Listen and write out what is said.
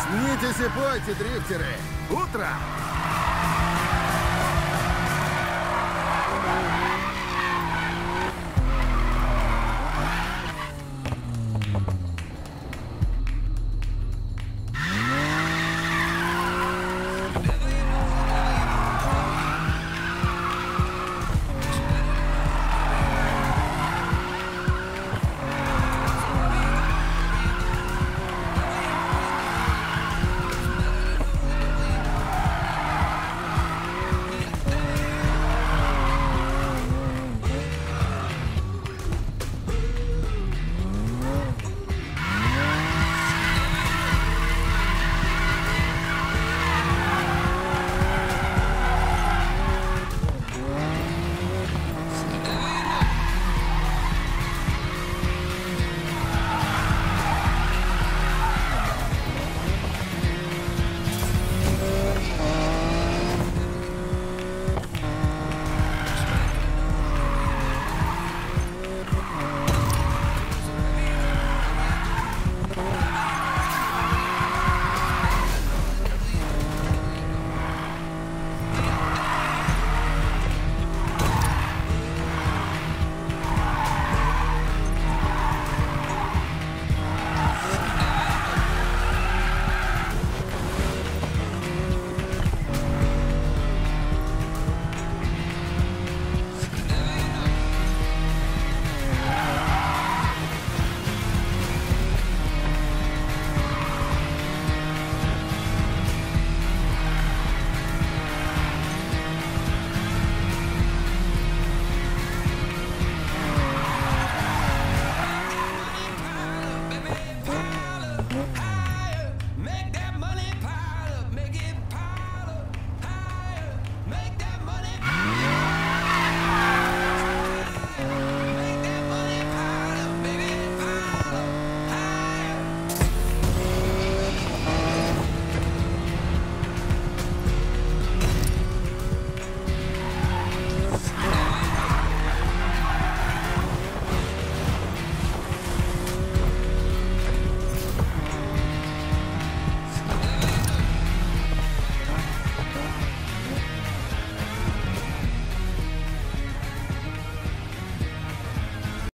Проснитесь и пойте, дрифтеры! Утро